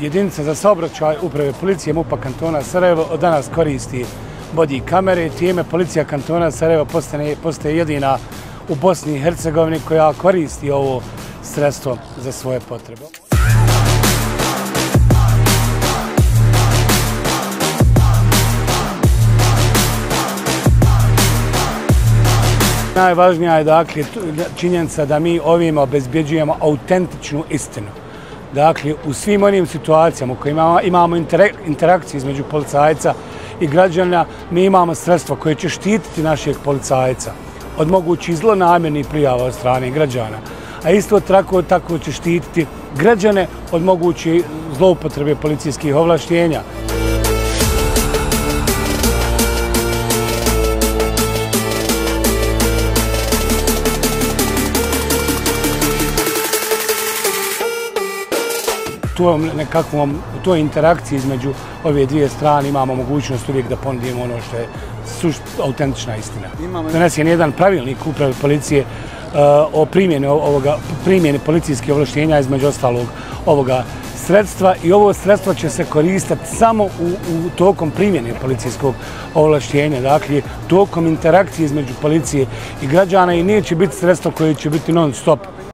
Jedinica za saobraćaj uprave policije MUPA kantona Sarajevo od danas koristi body kamere. Time policija kantona Sarajevo postaje jedina u Bosni i Hercegovini koja koristi ovo sredstvo za svoje potrebe. Najvažnija je dakle činjenica da mi ovim obezbjeđujemo autentičnu istinu. Dakle, u svim onim situacijama u kojima imamo interakciju između policajca i građana, mi imamo sredstva koje će štititi našeg policajca od mogućih zlonamjernih prijava od strane građana. A isto tako, tako će štititi građane od mogućih zloupotrebe policijskih ovlaštenja. U toj interakciji između ove dvije strane imamo mogućnost uvijek da ponudimo ono što je autentična istina. Danas je jedan pravilnik uprave policije uh, o primjeni policijske ovlaštenja između ostalog ovoga sredstva i ovo sredstvo će se koristati samo u tokom primjene policijskog ovlaštenja, dakle tokom interakcije između policije i građana i neće biti sredstvo koje će biti non stop